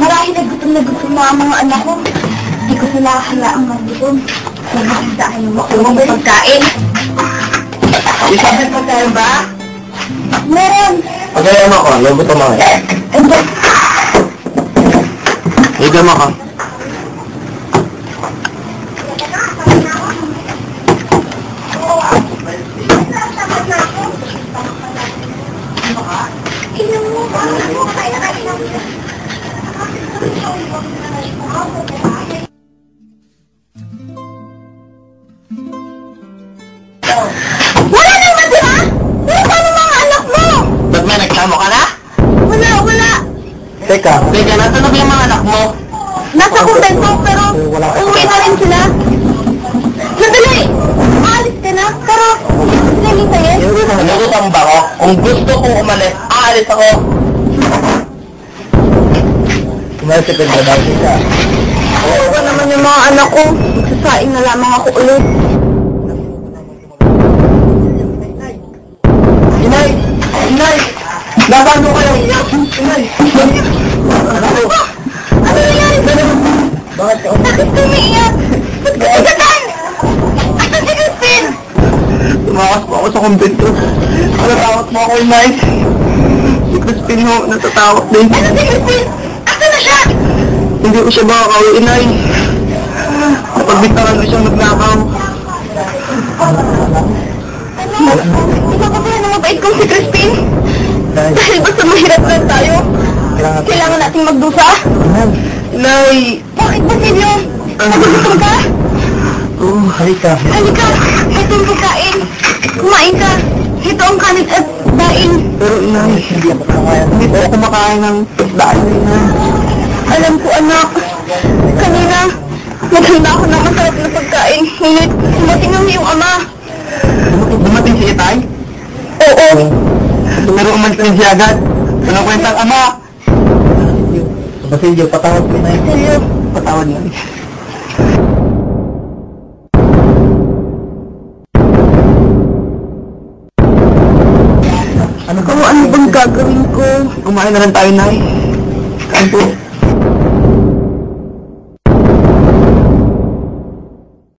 Marahil nagutom na gutom na ang mga anak ko. Hindi ko sila hayaang magutom. Naghahanda kayo makuha ng pagkain. Isabit pa ba? Meron. Pagkaya mo ako, lubutan mo ako. Hindi. Hindi mo ako. Wala nang matira! Nasaan ang mga anak mo? Ba't may nagsamo ka na? Wala, wala. Teka. Teka, nasan na ba yung mga anak mo? Nasa kumbento pero Wala ka. umuwi na rin sila. Sandali! Aalis ka na, pero nalitayin. Nagutom ba? Kung gusto kong umalis, aalis ako. Ka na daw siya. Oo ba naman yung mga anak ko? Magsasaing na lamang ako ulit. Inay! Inay! Nasaan mo kayo? Inay! Ano ako sa kumbento. Natatakot mo ako, Inay. Si Crispin ho, natatakot din. Ano si Crispin? Asan na siya? Hindi ko siya makakawi, Inay. Napagbintangan ko siya magnakaw. Ano? Ikaw ba pala na mabait kong si Crispin? Dahil basta mahirap lang tayo, kailangan nating magdusa. Inay! Bakit ba Silyo? Nagugutom ka? Oh, halika. Halika, ito ang pagkain. Ang kanin at daing. Pero Inay, hindi ako kumakain. Hindi po ako kumakain ng daan na. Alam ko anak, kanina, naghanda ako ng masarap na pagkain. Ngunit, dumating ang iyong ama. Dumating, si Itay? Oo, Pero umalis rin siya agad. Anong kwentang ama? Basilio, patawad ko na Silyo. Patawad na. Ano ano bang gagawin ko? Kumain na lang tayo, Nay. Kain po.